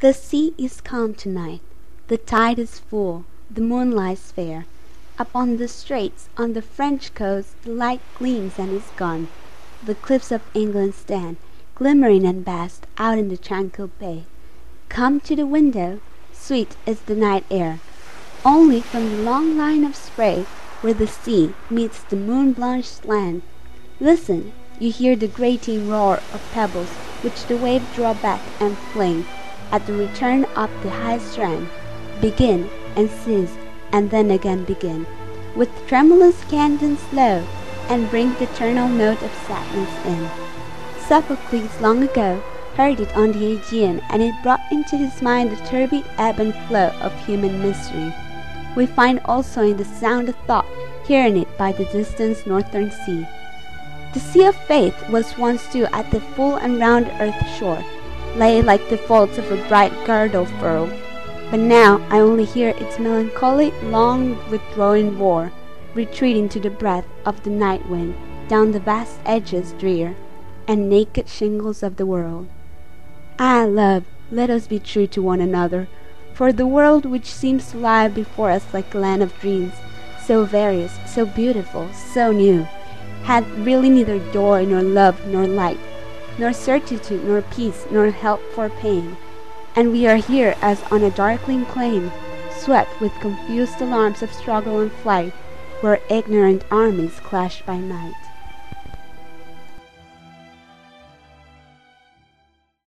The sea is calm to night, the tide is full, the moon lies fair, Upon the straits on the French coast the light gleams and is gone, The cliffs of England stand, glimmering and vast, out in the tranquil bay, Come to the window, sweet is the night air, Only from the long line of spray where the sea meets the moon blanched land, Listen, you hear the grating roar of pebbles which the waves draw back and fling at the return up the high strand, begin, and cease, and then again begin, with tremulous cadence low, and bring the eternal note of sadness in. Sophocles long ago heard it on the Aegean, and it brought into his mind the turbid ebb and flow of human misery. We find also in the sound of thought hearing it by the distant northern sea. The sea of faith was once too at the full and round earth shore lay like the folds of a bright girdle furled, but now I only hear its melancholy, long withdrawing roar, retreating to the breath of the night wind down the vast edges drear and naked shingles of the world. Ah, love, let us be true to one another, for the world which seems to lie before us like a land of dreams, so various, so beautiful, so new, had really neither joy nor love nor light nor certitude, nor peace, nor help for pain. And we are here as on a darkling plain, swept with confused alarms of struggle and flight, where ignorant armies clash by night.